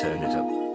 turn it up.